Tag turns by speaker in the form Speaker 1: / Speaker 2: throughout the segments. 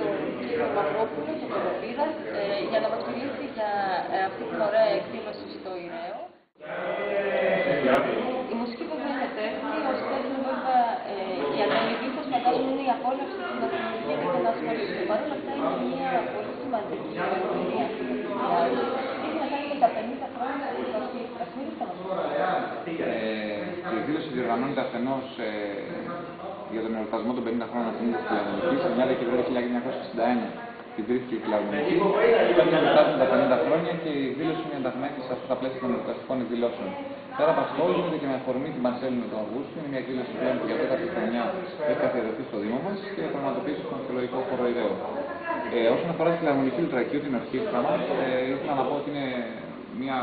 Speaker 1: τον κύριο Μαυρόπουλο, τον Κολοπίδα, ε, για να μας μιλήσει για ε, αυτή την ωραία εκδήλωση στο Ηραίο. Η μουσική βέβαια είναι τέχνη, ως τέχνη βέβαια ε, η ανταλλαγή σας φαντάζομαι είναι η απόλαυση του να δημιουργεί και να ασχολείται. Παρ' όλα αυτά είναι μια πολύ σημαντική ευκαιρία. Έχει να κάνει με τα 50 χρόνια της ορχήστρας. Μίληστε μας
Speaker 2: Ε, η εκδήλωση διοργανώνεται αφενός ε, για τον εορτασμό των 50 χρόνων αυτή της φιλαρμονικής. Σε μια δεκεμβρίου 1961 ιδρύθηκε η φιλαρμονική. Τώρα εορτάζουν τα 50 χρόνια και η εκδήλωση είναι ενταγμένη σε αυτά τα πλαίσια των εορταστικών εκδηλώσεων. Πέρα από αυτό, γίνεται και με αφορμή την Μαρσέλινο του Αυγούστου. Είναι μια εκδήλωση πλέον που για τέταρτη χρονιά έχει καθιερωθεί στο Δήμο μας και πραγματοποιήσει στον αρχαιολογικό χώρο Ιδέου. Ε, όσον αφορά τη φιλαρμονική Λουτρακίου, την ορχήστρα μα, ε, ήθελα να πω ότι είναι μια,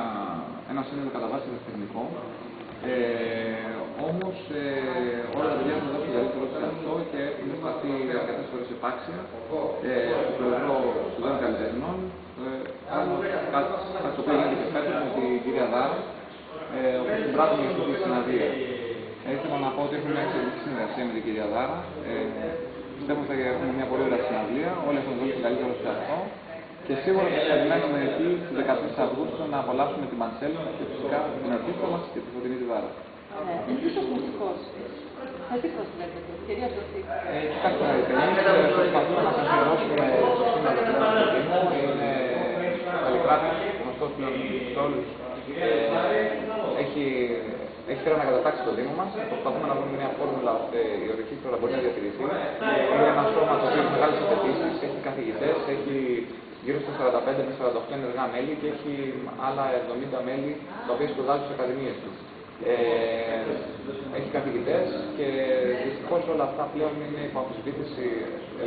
Speaker 2: ένα σύνολο κατά βάση τεχνικό. Ε, Όμω ε, όλα τα παιδιά έχουν δώσει το καλύτερο σε αυτό και έχουν σταθεί αρκετές φορές επάξια. Ε, στο πλευρό σπουδαίων καλλιτεχνών, ε, κάτι, κάτι το οποίο γίνεται και φέτο με την κυρία Δάρα, ε, όπου συμπράττουμε για αυτή τη συναντία. Ήθελα να πω ότι έχουμε μια εξαιρετική συνεργασία με την κυρία Δάρα. Ε, πιστεύω ότι θα έχουμε μια πολύ ωραία συναυλία. Όλοι έχουν δώσει το καλύτερο σε αυτό. Και σίγουρα θα περιμένουμε εκεί του 13 Αυγούστου να απολαύσουμε τη Μανσέλο και φυσικά την ορχήστρα μας και τη Φωτεινή τη Δάρα.
Speaker 1: Ναι, εσείς ως μουσικός, σε τι προσβλέπετε, κυρίως στο στίχο.
Speaker 2: Ε, κοιτάξτε να δείτε, εμείς προσπαθούμε να σας ενημερώσουμε το σήμερα του Δήμου. Είναι καλλικράτης, γνωστός πλέον σε όλους. Ε, έχει, έχει φέρει να κατατάξει το Δήμο μας. Προσπαθούμε να βρούμε μια φόρμουλα ώστε η ορκή να μπορεί να διατηρηθεί. Είναι ένα σώμα το οποίο έχει μεγάλες απαιτήσεις, έχει καθηγητές, έχει γύρω στα 45 με 48 ενεργά μέλη και έχει άλλα 70 μέλη τα οποία σπουδάζουν στις ακαδημίες του. Ε, έχει καθηγητές και δυστυχώς όλα αυτά πλέον είναι υπό αμφισβήτηση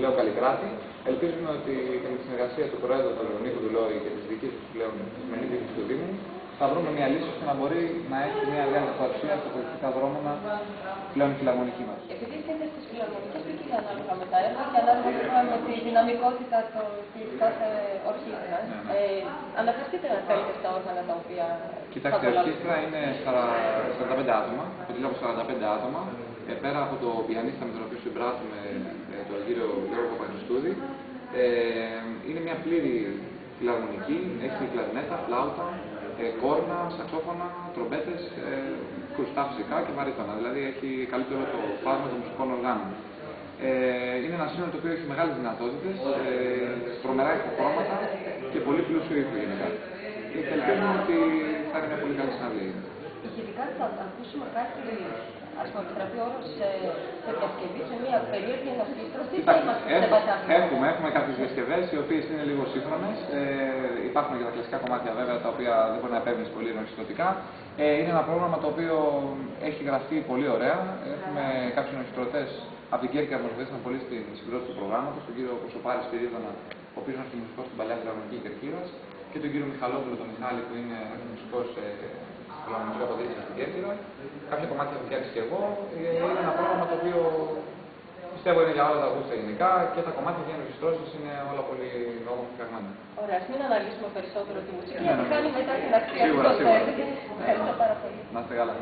Speaker 2: λέω Καλλικράτη. Ελπίζουμε ότι και με τη συνεργασία του Προέδρου του Λεωνίδου Δουλόη και της δικής του πλέον σημερινή διοίκηση του Δήμου θα βρούμε μια λύση ώστε να μπορεί να έχει μια αδειάνα παρουσία στα πολιτικά δρόμενα πλέον η φιλαρμονική μας.
Speaker 1: Επειδή είστε στις φιλαρμονικέ, τι γίνεται ανάλογα με τα έργα και ανάλογα με τη δυναμικότητα τη κάθε ορχήστρα.
Speaker 2: Ναι, ναι.
Speaker 1: Ε, αναφερθείτε να θέλετε στα όργανα τα οποία.
Speaker 2: Κοιτάξτε, η ορχήστρα είναι 45 άτομα, αποτελεί από 45 άτομα. Ε, πέρα από το πιανίστα με τον οποίο συμπράττουμε ε, τον κύριο Γιώργο Παπαγιστούδη, ε, είναι μια πλήρη φιλαρμονική, έχει κλαρινέτα, φλάουτα, ε, κόρνα, σαξόφωνα, τρομπέτες, ε, κρουστά φυσικά και βαρύτονα. Δηλαδή έχει καλύτερο το φάσμα των μουσικών οργάνων. Ε, είναι ένα σύνολο το οποίο έχει μεγάλες δυνατότητες, ε, τρομερά ηχοχρώματα και πολύ πλούσιο ήχο γενικά. Και ελπίζουμε ότι θα είναι μια πολύ καλή συναντία.
Speaker 1: Ηχητικά θα ακούσουμε κάτι, ας πούμε, επιτραπεί όρος σε, σε διασκευή, σε μια περίεργη ορχήστρα. Τι θα είμαστε σε
Speaker 2: Έχουμε,
Speaker 1: βατάμι.
Speaker 2: έχουμε, έχουμε κάποιες διασκευές οι οποίες είναι λίγο σύγχρονες. Ε, υπάρχουν και τα κλασικά κομμάτια βέβαια τα οποία δεν μπορεί να παίρνει πολύ ενορχιστρωτικά. Ε, είναι ένα πρόγραμμα το οποίο έχει γραφτεί πολύ ωραία. Έχουμε κάποιους ενορχιστρωτέ από την Κέρκυρα που μας βοήθησαν πολύ στην συγκρότηση του προγράμματος, τον κύριο Κοσοπάρη Σπυρίδωνα, ο οποίος είναι μουσικό στην παλιά Φιλαρμονική Κερκύρας, και τον κύριο Μιχαλόπουλο, τον Μιχάλη, που είναι μουσικό ε, Φιλαρμονική Αποδείξη στην Κέρκυρα. Κάποια κομμάτια έχω φτιάξει και εγώ. Ε, είναι ένα πρόγραμμα το οποίο πιστεύω είναι για όλα τα γούστα γενικά και τα κομμάτια για ενορχιστρώσεις είναι όλα πολύ όμορφα φτιαγμένα.
Speaker 1: Ωραία, ας μην αναλύσουμε περισσότερο τη μουσική,
Speaker 2: Ναι,
Speaker 1: γιατί
Speaker 2: ναι.
Speaker 1: κάνει μετά την αξία
Speaker 2: Σίγουρα,
Speaker 1: του
Speaker 2: σίγουρα.
Speaker 1: κονσέρτ. Ευχαριστώ πάρα πολύ.
Speaker 2: Να είστε καλά.